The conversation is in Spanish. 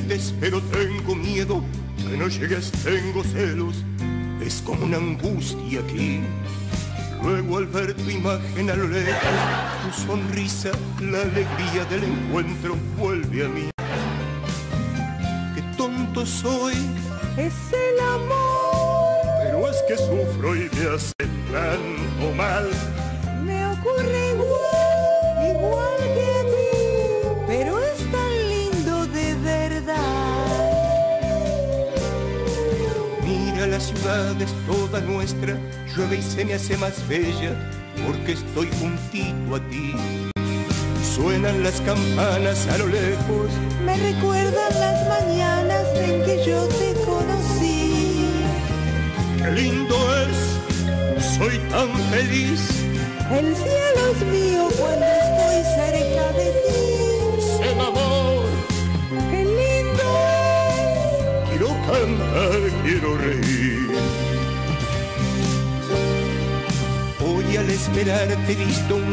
te espero, tengo miedo, que no llegues, tengo celos, es como una angustia aquí. Luego al ver tu imagen a lo lejos, tu sonrisa, la alegría del encuentro vuelve a mí. Qué tonto soy, Es el amor. pero es que sufro y me hace tanto mal. Mira la ciudad es toda nuestra, llueve y se me hace más bella, porque estoy juntito a ti. Suenan las campanas a lo lejos, Me recuerdan las mañanas en que yo te conocí. qué lindo es, soy tan feliz. El cielo es mío cantar, quiero reír. Hoy al esperarte he visto un